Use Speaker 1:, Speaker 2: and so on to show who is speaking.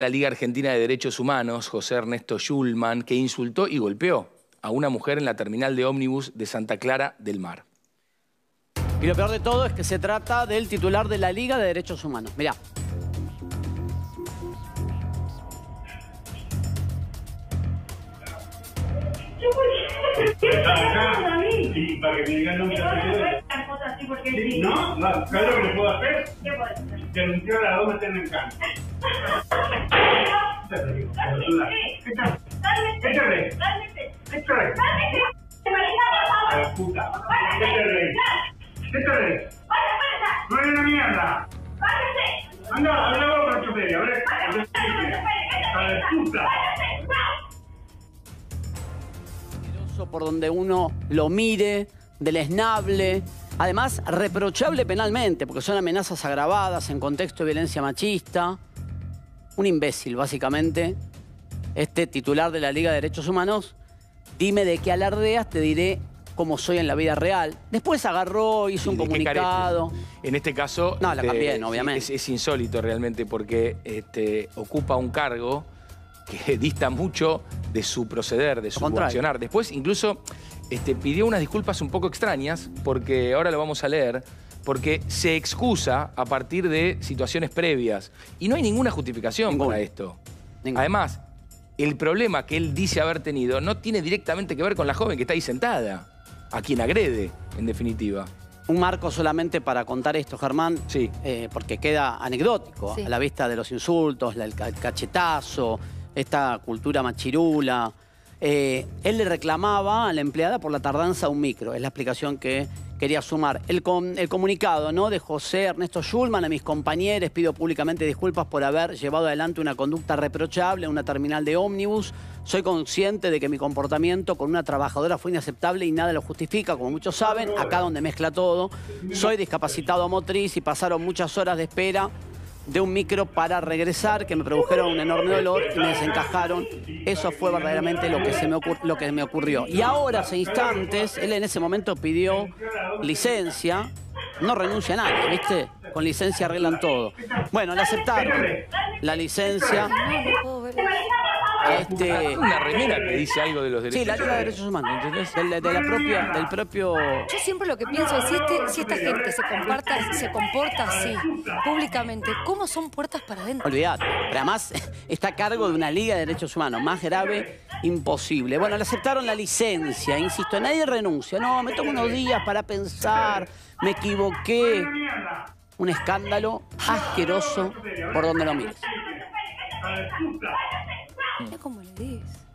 Speaker 1: la Liga Argentina de Derechos Humanos, José Ernesto Schulman, que insultó y golpeó a una mujer en la terminal de ómnibus de Santa Clara del Mar.
Speaker 2: Y lo peor de todo es que se trata del titular de la Liga de Derechos Humanos. Mirá.
Speaker 3: Para que me digan no No, no, ¿sabes lo que le puedo hacer?
Speaker 4: ¿Qué puedes hacer?
Speaker 3: Denunciar a la doma en el campo. ¿Qué te digo? Boluda. La. ¡No hay una mierda! Anda, anda vos con el chofer, a la puta.
Speaker 2: Por donde uno lo mire, deleznable. Además, reprochable penalmente, porque son amenazas agravadas en contexto de violencia machista. Un imbécil, básicamente. Este titular de la Liga de Derechos Humanos. Dime de qué alardeas, te diré cómo soy en la vida real. Después agarró, hizo
Speaker 1: ¿Y
Speaker 2: un comunicado.
Speaker 1: En este caso...
Speaker 2: No, la
Speaker 1: este,
Speaker 2: cambié, obviamente.
Speaker 1: Es, es insólito realmente porque este, ocupa un cargo que dista mucho de su proceder, de su accionar. Después incluso este, pidió unas disculpas un poco extrañas, porque ahora lo vamos a leer, porque se excusa a partir de situaciones previas. Y no hay ninguna justificación para esto. Además, el problema que él dice haber tenido no tiene directamente que ver con la joven que está ahí sentada, a quien agrede, en definitiva.
Speaker 2: Un marco solamente para contar esto, Germán,
Speaker 1: Sí.
Speaker 2: eh, porque queda anecdótico
Speaker 5: Sí.
Speaker 2: a la vista de los insultos, el cachetazo, esta cultura machirula. Eh, él le reclamaba a la empleada por la tardanza un micro, es la explicación que quería sumar. El, com- el comunicado ¿no? de José Ernesto Schulman a mis compañeros, pido públicamente disculpas por haber llevado adelante una conducta reprochable en una terminal de ómnibus. Soy consciente de que mi comportamiento con una trabajadora fue inaceptable y nada lo justifica, como muchos saben, acá donde mezcla todo. Soy discapacitado motriz y pasaron muchas horas de espera de un micro para regresar, que me produjeron un enorme dolor y me desencajaron. Eso fue verdaderamente lo que, se me, lo que me ocurrió. Y ahora, hace instantes, él en ese momento pidió licencia. No renuncia a nada, ¿viste? Con licencia arreglan todo. Bueno, le aceptaron la licencia. Este,
Speaker 1: Una remera que dice algo de los derechos
Speaker 2: sí, la Liga de Derechos Humanos, ¿entendés? Del, de la propia, del propio...
Speaker 5: Yo siempre lo que pienso es si, este- si esta gente se comparta, se comporta así públicamente, ¿cómo son puertas para adentro?
Speaker 2: Olvidate. Pero además está a cargo de una Liga de Derechos Humanos. Más grave, imposible. Bueno, le aceptaron la licencia, insisto, nadie renuncia. No, me tomo unos días para pensar, me equivoqué. Un escándalo asqueroso por donde lo mires.
Speaker 5: Mira cómo le dices.